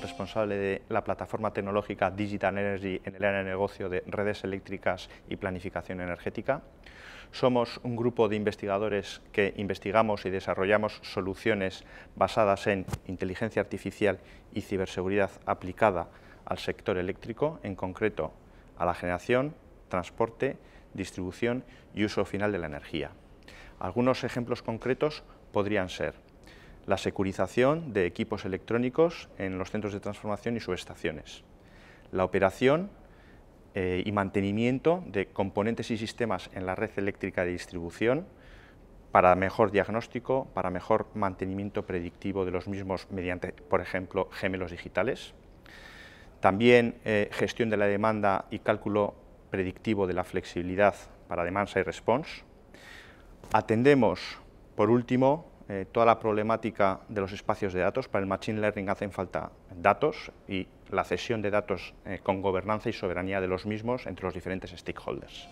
responsable de la plataforma tecnológica Digital Energy en el área de negocio de redes eléctricas y planificación energética. Somos un grupo de investigadores que investigamos y desarrollamos soluciones basadas en inteligencia artificial y ciberseguridad aplicada al sector eléctrico, en concreto a la generación, transporte, distribución y uso final de la energía. Algunos ejemplos concretos podrían ser la securización de equipos electrónicos en los centros de transformación y subestaciones, la operación eh, y mantenimiento de componentes y sistemas en la red eléctrica de distribución para mejor diagnóstico, para mejor mantenimiento predictivo de los mismos mediante, por ejemplo, gemelos digitales. También eh, gestión de la demanda y cálculo predictivo de la flexibilidad para demand side response. Atendemos, por último, eh, toda la problemática de los espacios de datos. Para el Machine Learning hacen falta datos y la cesión de datos eh, con gobernanza y soberanía de los mismos entre los diferentes stakeholders.